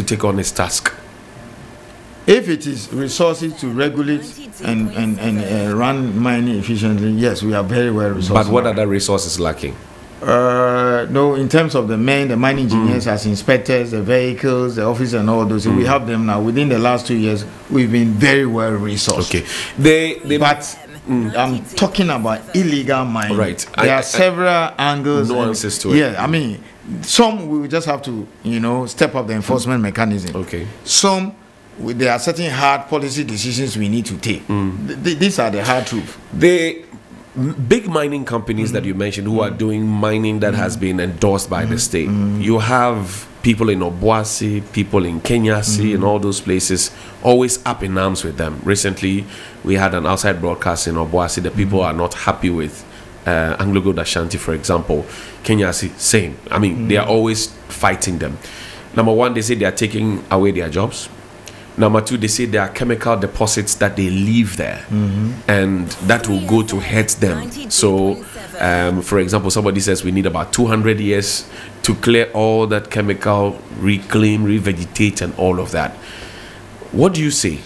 to take on his task? If it is resources to regulate and, and, and uh, run mining efficiently, yes, we are very well resourced. But what are the resources lacking? Uh, no, in terms of the men, the mine hmm. engineers as inspectors, the vehicles, the office, and all those, we hmm. have them now. Within the last two years, we've been very well resourced. Okay, they they But hmm. I'm talking about illegal mining. Right. There I- are I- several angles. and- Nuances to it. Yeah, I mean, some we just have to, you know, step up the enforcement mechanism. Okay. Some there are certain hard policy decisions we need to take. Mm. Th- th- these are the hard truth. the m- big mining companies that you mentioned who are doing mining that has been endorsed by the state. You have people in Obuasi, people in Kenyasi, and all those places always up in arms with them. Recently, we had an outside broadcast in Obuasi. The people are not happy with uh, Anglo Gold Ashanti, for example. Kenyasi, same. I mean, they are always fighting them. Number one, they say they are taking away their jobs. Number two, they say there are chemical deposits that they leave there, and that will go to hurt them. So, um, for example, somebody says we need about 200 years to clear all that chemical, reclaim, revegetate, and all of that. What do you say?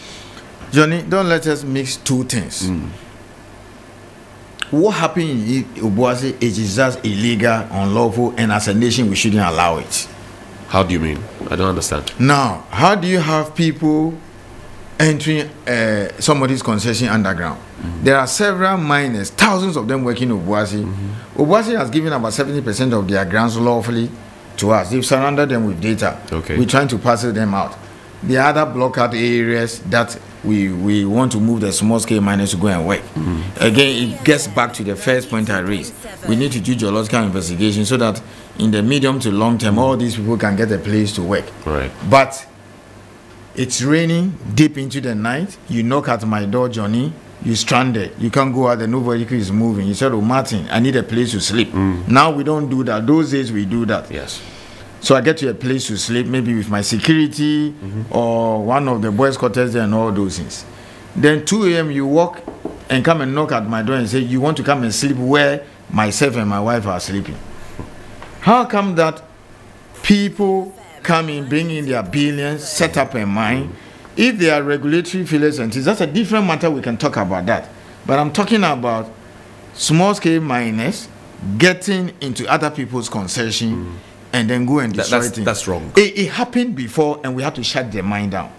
Johnny, don't let us mix two things. What happened in Obuasi it is just illegal, unlawful, and as a nation we shouldn't allow it. How do you mean? I don't understand. Now, how do you have people entering uh, somebody's concession underground? There are several miners, thousands of them working in Obuasi. Obuasi has given about 70% of their grants lawfully to us. They've surrounded them with data. Okay. We're trying to parcel them out. The other blockade areas that we, we want to move the small scale miners to go and work. Mm-hmm. Again, it gets back to the first point I raised. We need to do geological investigation so that in the medium to long term, all these people can get a place to work. Right. But it's raining deep into the night. You knock at my door, Johnny. You stranded. You can't go out. The no vehicle is moving. You said, "Oh, Martin, I need a place to sleep." Mm. Now we don't do that. Those days we do that. Yes. So I get to a place to sleep, maybe with my security mm-hmm. or one of the boys' quarters there and all those things. Then 2 a.m. you walk and come and knock at my door and say, You want to come and sleep where myself and my wife are sleeping. How come that people come in, bring in their billions, set up a mine? If they are regulatory failures and things, that's a different matter. We can talk about that. But I'm talking about small scale miners getting into other people's concession mm. And then go and That- destroy that's- things. that's wrong. It, it happened before, and we have to shut their mind down.